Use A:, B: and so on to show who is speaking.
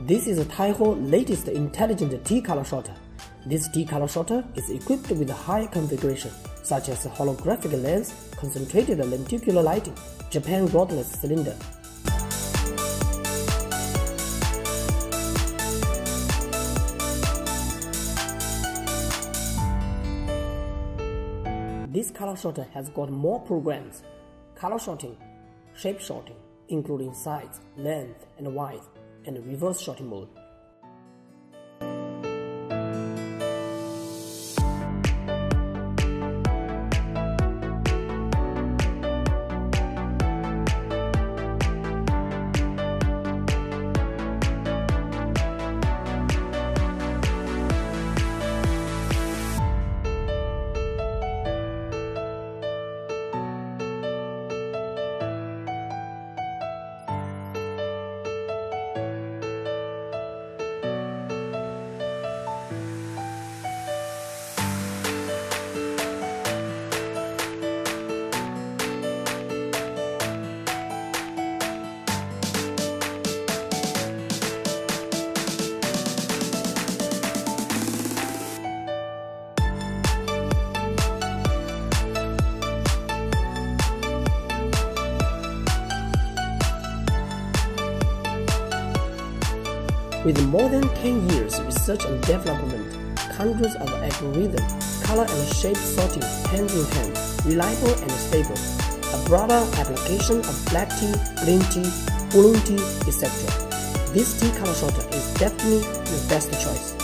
A: This is Taiho latest intelligent tea color sorter. This tea color sorter is equipped with high configuration, such as holographic lens, concentrated lenticular lighting, Japan rodless cylinder, This color sorter has got more programs, color sorting, shape sorting, including size, length, and width, and reverse sorting mode. With more than 10 years research and development, hundreds of algorithms, color and shape sorting hand in hand, reliable and stable, a broader application of black tea, green tea, oolong tea, etc. This tea color sorter is definitely your best choice.